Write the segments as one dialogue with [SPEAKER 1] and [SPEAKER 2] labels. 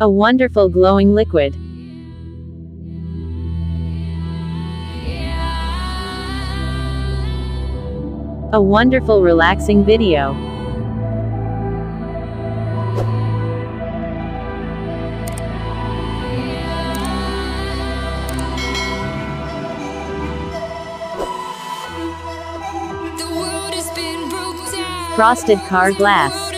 [SPEAKER 1] A wonderful glowing liquid. A wonderful relaxing video. Frosted car glass.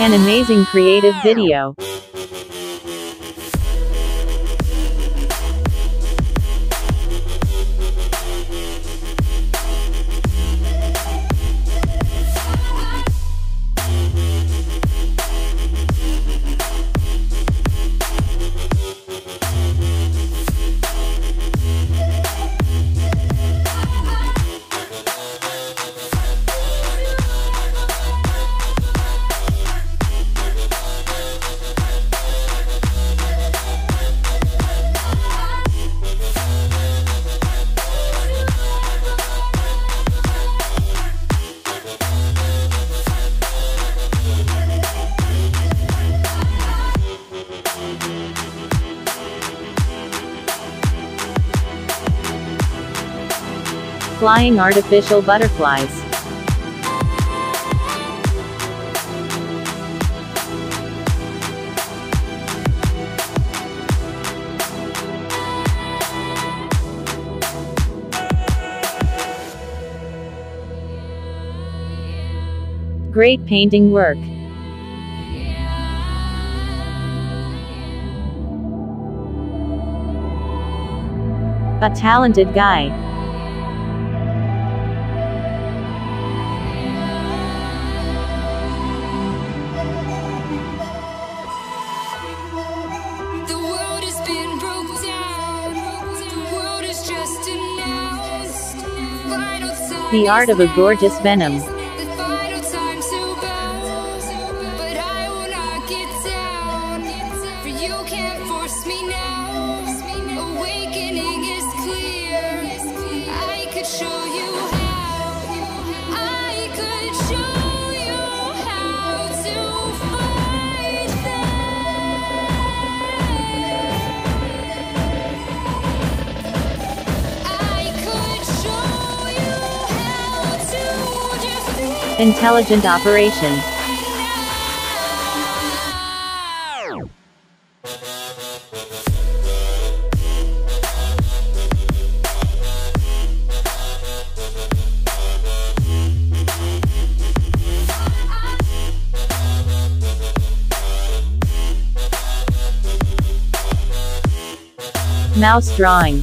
[SPEAKER 1] An amazing creative video. Flying artificial butterflies. Great painting work. A talented guy.
[SPEAKER 2] The
[SPEAKER 1] art of a gorgeous venom.
[SPEAKER 2] But I will not get down. For you can't force me now.
[SPEAKER 1] Intelligent operation. Mouse drawing.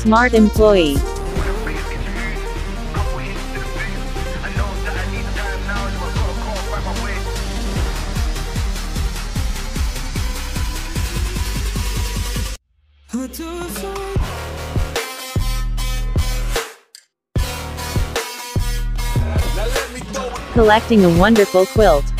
[SPEAKER 1] smart employee. Collecting a wonderful quilt.